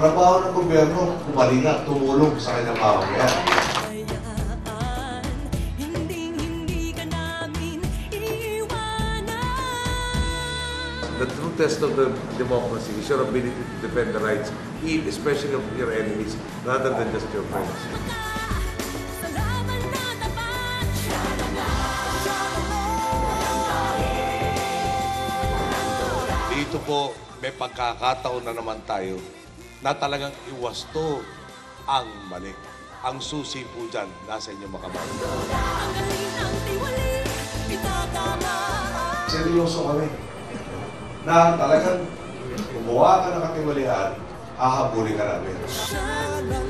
Trabaho ng gobyerno, kumalinga, tumulong sa kanyang mamamayan. The true test of the democracy is your ability to defend the rights, especially of your enemies, rather than just your friends. Dito po, may pagkakataon na naman tayo na talagang iwasto ang mali. Ang susi po dyan, nasa inyo makabago. Seryoso kami. Na talagang gumawa ka ng katiwalian, hahabulin ka namin.